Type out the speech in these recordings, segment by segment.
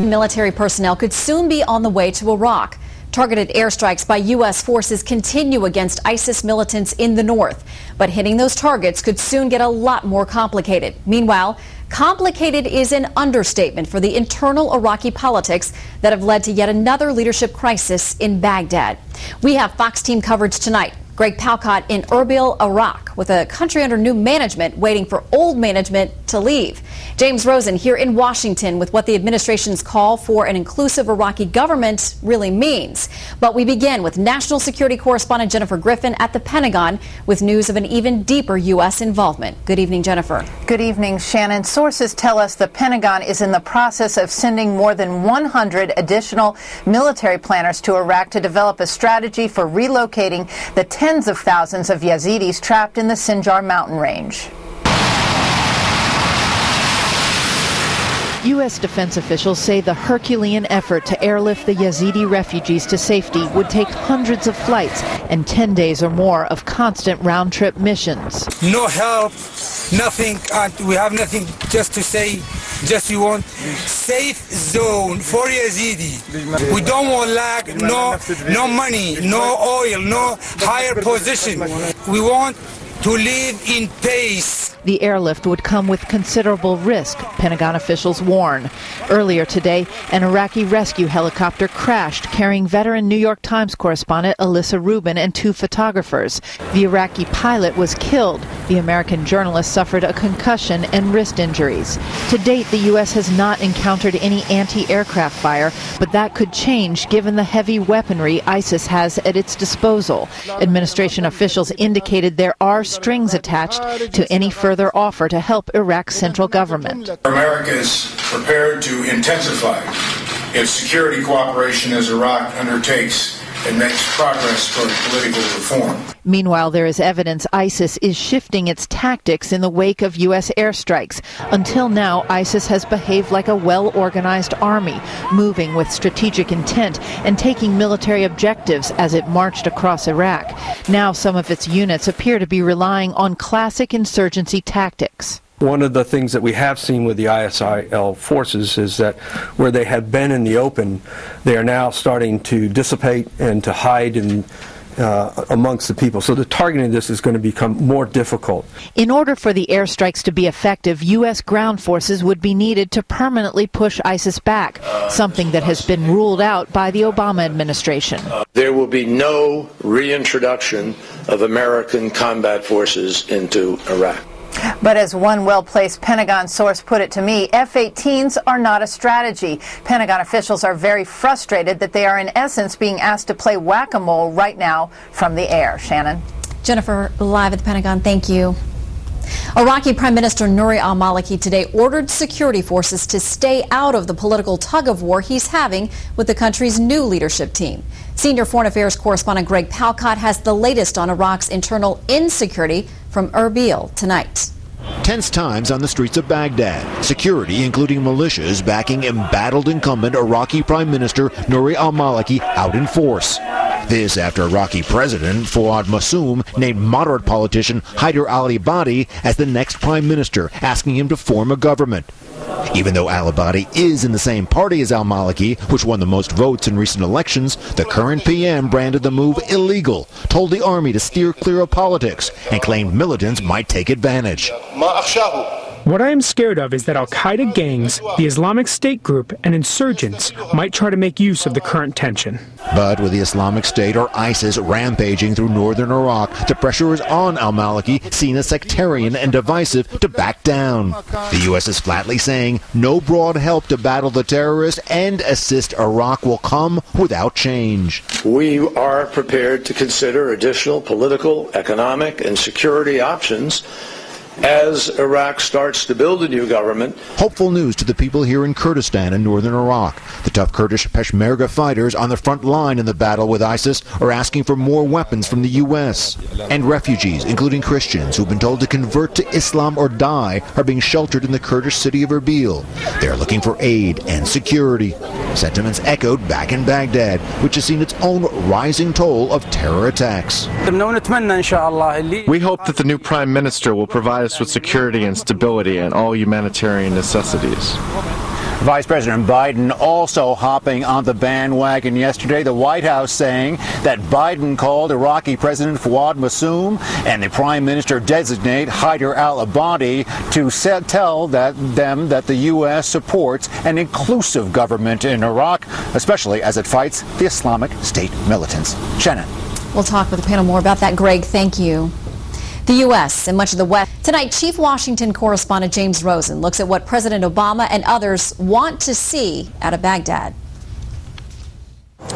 Military personnel could soon be on the way to Iraq. Targeted airstrikes by U.S. forces continue against ISIS militants in the north. But hitting those targets could soon get a lot more complicated. Meanwhile, complicated is an understatement for the internal Iraqi politics that have led to yet another leadership crisis in Baghdad. We have Fox team coverage tonight. Greg Palkot in Erbil, Iraq, with a country under new management waiting for old management to leave. James Rosen here in Washington with what the administration's call for an inclusive Iraqi government really means. But we begin with national security correspondent Jennifer Griffin at the Pentagon with news of an even deeper U.S. involvement. Good evening, Jennifer. Good evening, Shannon. Sources tell us the Pentagon is in the process of sending more than 100 additional military planners to Iraq to develop a strategy for relocating the tens of thousands of Yazidis trapped in the Sinjar mountain range. U.S. defense officials say the Herculean effort to airlift the Yazidi refugees to safety would take hundreds of flights and 10 days or more of constant round trip missions. No help, nothing, and we have nothing just to say. Just we want safe zone for Yazidi. We don't want lag, no, no money, no oil, no higher position. We want to live in peace. The airlift would come with considerable risk, Pentagon officials warn. Earlier today, an Iraqi rescue helicopter crashed carrying veteran New York Times correspondent Alissa Rubin and two photographers. The Iraqi pilot was killed. The American journalist suffered a concussion and wrist injuries. To date, the U.S. has not encountered any anti-aircraft fire, but that could change given the heavy weaponry ISIS has at its disposal. Administration officials indicated there are strings attached to any further offer to help Iraq's central government. America is prepared to intensify its security cooperation as Iraq undertakes and makes progress toward political reform. Meanwhile, there is evidence ISIS is shifting its tactics in the wake of U.S. airstrikes. Until now, ISIS has behaved like a well organized army, moving with strategic intent and taking military objectives as it marched across Iraq. Now, some of its units appear to be relying on classic insurgency tactics. One of the things that we have seen with the ISIL forces is that where they had been in the open, they are now starting to dissipate and to hide in uh, amongst the people. So the targeting of this is going to become more difficult. In order for the airstrikes to be effective, U.S. ground forces would be needed to permanently push ISIS back, something that has been ruled out by the Obama administration. There will be no reintroduction of American combat forces into Iraq. But as one well placed Pentagon source put it to me, F 18s are not a strategy. Pentagon officials are very frustrated that they are, in essence, being asked to play whack a mole right now from the air. Shannon. Jennifer, live at the Pentagon, thank you. Iraqi Prime Minister Nouri al-Maliki today ordered security forces to stay out of the political tug of war he's having with the country's new leadership team. Senior Foreign Affairs correspondent Greg Palkot has the latest on Iraq's internal insecurity from Erbil tonight. Tense times on the streets of Baghdad. Security, including militias backing embattled incumbent Iraqi Prime Minister Nouri al-Maliki out in force. This after Iraqi President Fawad Massoum named moderate politician Haider al-Abadi as the next prime minister, asking him to form a government. Even though al-Abadi is in the same party as al-Maliki, which won the most votes in recent elections, the current PM branded the move illegal, told the army to steer clear of politics, and claimed militants might take advantage. What I am scared of is that Al Qaeda gangs, the Islamic State group, and insurgents might try to make use of the current tension. But with the Islamic State or ISIS rampaging through northern Iraq, the pressure is on al Maliki, seen as sectarian and divisive, to back down. The U.S. is flatly saying no broad help to battle the terrorists and assist Iraq will come without change. We are prepared to consider additional political, economic, and security options as Iraq starts to build a new government. Hopeful news to the people here in Kurdistan and northern Iraq. The tough Kurdish Peshmerga fighters on the front line in the battle with ISIS are asking for more weapons from the U.S. And refugees, including Christians who've been told to convert to Islam or die, are being sheltered in the Kurdish city of Erbil. They are looking for aid and security. Sentiments echoed back in Baghdad, which has seen its own rising toll of terror attacks. We hope that the new prime minister will provide us with security and stability and all humanitarian necessities. Vice President Biden also hopping on the bandwagon yesterday. The White House saying that Biden called Iraqi President Fawad Massoum and the Prime Minister designate Haider al-Abadi to set, tell that, them that the U.S. supports an inclusive government in Iraq, especially as it fights the Islamic State militants. Shannon. We'll talk with the panel more about that. Greg, thank you. The U.S. and much of the West. Tonight, Chief Washington correspondent James Rosen looks at what President Obama and others want to see out of Baghdad.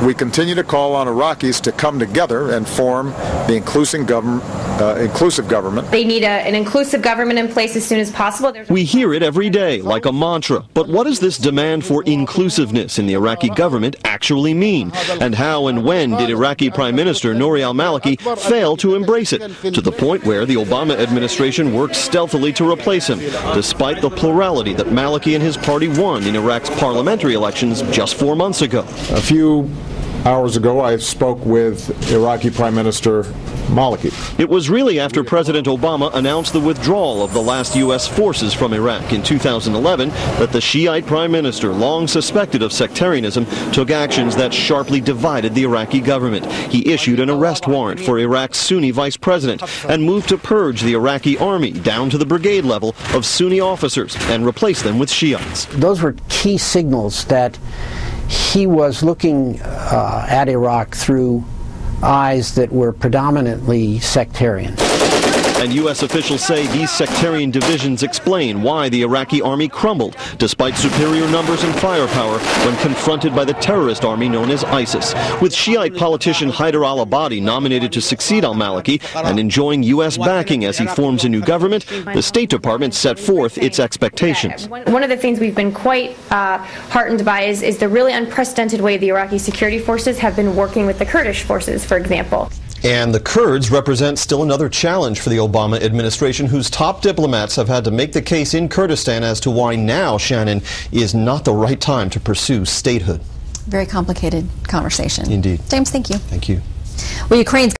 We continue to call on Iraqis to come together and form the inclusive government. Uh, inclusive government. They need a, an inclusive government in place as soon as possible. There's we hear it every day, like a mantra. But what does this demand for inclusiveness in the Iraqi government actually mean? And how and when did Iraqi Prime Minister Nouri al-Maliki fail to embrace it, to the point where the Obama administration worked stealthily to replace him, despite the plurality that Maliki and his party won in Iraq's parliamentary elections just four months ago? A few hours ago, I spoke with Iraqi Prime Minister Maliki. It was really after President Obama announced the withdrawal of the last U.S. forces from Iraq in 2011 that the Shiite prime minister, long suspected of sectarianism, took actions that sharply divided the Iraqi government. He issued an arrest warrant for Iraq's Sunni vice president and moved to purge the Iraqi army down to the brigade level of Sunni officers and replace them with Shiites. Those were key signals that he was looking uh, at Iraq through eyes that were predominantly sectarian. And U.S. officials say these sectarian divisions explain why the Iraqi army crumbled, despite superior numbers and firepower, when confronted by the terrorist army known as ISIS. With Shiite politician Haider al-Abadi nominated to succeed al-Maliki and enjoying U.S. backing as he forms a new government, the State Department set forth its expectations. One of the things we've been quite uh, heartened by is, is the really unprecedented way the Iraqi security forces have been working with the Kurdish forces, for example. And the Kurds represent still another challenge for the Obama administration, whose top diplomats have had to make the case in Kurdistan as to why now, Shannon, is not the right time to pursue statehood. Very complicated conversation. Indeed. James, thank you. Thank you. Well, Ukraine's